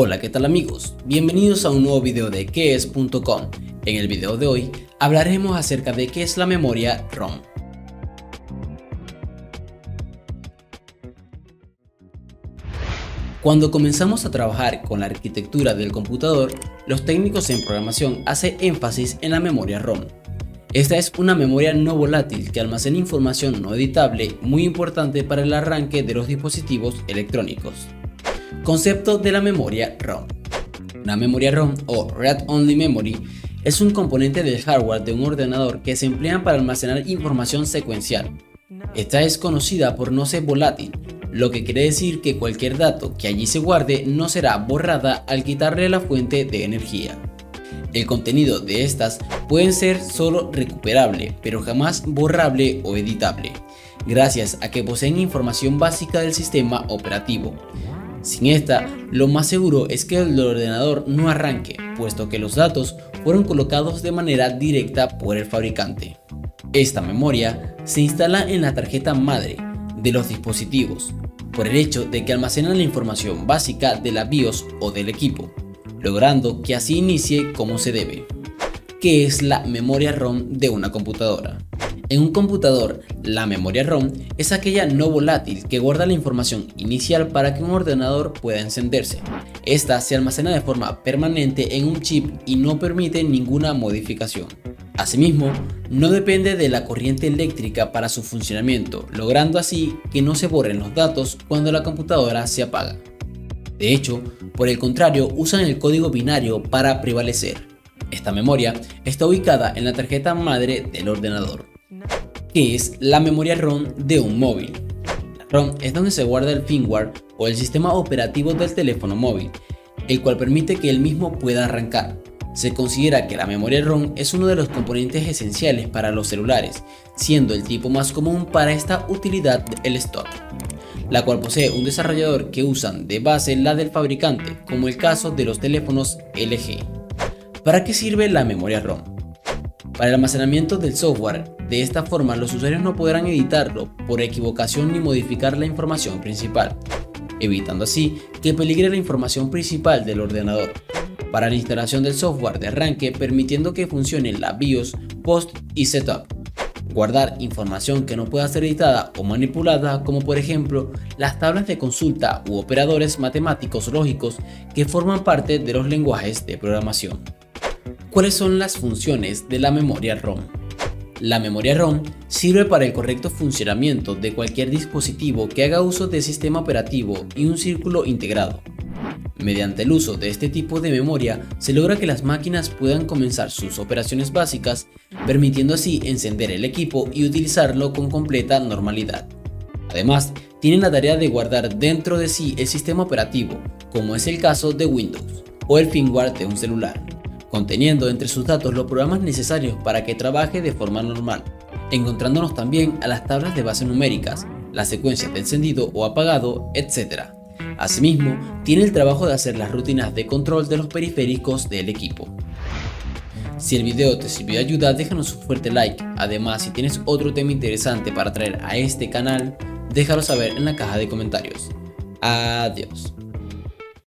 Hola, ¿qué tal amigos? Bienvenidos a un nuevo video de quees.com. En el video de hoy hablaremos acerca de qué es la memoria ROM. Cuando comenzamos a trabajar con la arquitectura del computador, los técnicos en programación hacen énfasis en la memoria ROM. Esta es una memoria no volátil que almacena información no editable muy importante para el arranque de los dispositivos electrónicos. Concepto de la memoria ROM. La memoria ROM o Read Only Memory es un componente del hardware de un ordenador que se emplea para almacenar información secuencial. Esta es conocida por no ser volátil, lo que quiere decir que cualquier dato que allí se guarde no será borrada al quitarle la fuente de energía. El contenido de estas pueden ser solo recuperable, pero jamás borrable o editable, gracias a que poseen información básica del sistema operativo. Sin esta, lo más seguro es que el ordenador no arranque, puesto que los datos fueron colocados de manera directa por el fabricante. Esta memoria se instala en la tarjeta madre de los dispositivos, por el hecho de que almacenan la información básica de la BIOS o del equipo, logrando que así inicie como se debe. ¿Qué es la memoria ROM de una computadora? En un computador, la memoria ROM es aquella no volátil que guarda la información inicial para que un ordenador pueda encenderse. Esta se almacena de forma permanente en un chip y no permite ninguna modificación. Asimismo, no depende de la corriente eléctrica para su funcionamiento, logrando así que no se borren los datos cuando la computadora se apaga. De hecho, por el contrario, usan el código binario para prevalecer. Esta memoria está ubicada en la tarjeta madre del ordenador que es la memoria ROM de un móvil. La ROM es donde se guarda el firmware o el sistema operativo del teléfono móvil, el cual permite que el mismo pueda arrancar. Se considera que la memoria ROM es uno de los componentes esenciales para los celulares, siendo el tipo más común para esta utilidad el stock, la cual posee un desarrollador que usan de base la del fabricante, como el caso de los teléfonos LG. ¿Para qué sirve la memoria ROM? Para el almacenamiento del software de esta forma, los usuarios no podrán editarlo por equivocación ni modificar la información principal, evitando así que peligre la información principal del ordenador. Para la instalación del software de arranque, permitiendo que funcione la BIOS, POST y Setup. Guardar información que no pueda ser editada o manipulada, como por ejemplo las tablas de consulta u operadores matemáticos lógicos que forman parte de los lenguajes de programación. ¿Cuáles son las funciones de la memoria ROM? La memoria ROM sirve para el correcto funcionamiento de cualquier dispositivo que haga uso de sistema operativo y un círculo integrado. Mediante el uso de este tipo de memoria se logra que las máquinas puedan comenzar sus operaciones básicas, permitiendo así encender el equipo y utilizarlo con completa normalidad. Además, tienen la tarea de guardar dentro de sí el sistema operativo, como es el caso de Windows o el firmware de un celular conteniendo entre sus datos los programas necesarios para que trabaje de forma normal, encontrándonos también a las tablas de base numéricas, las secuencias de encendido o apagado, etc. Asimismo, tiene el trabajo de hacer las rutinas de control de los periféricos del equipo. Si el video te sirvió de ayuda, déjanos un fuerte like. Además, si tienes otro tema interesante para traer a este canal, déjalo saber en la caja de comentarios. Adiós.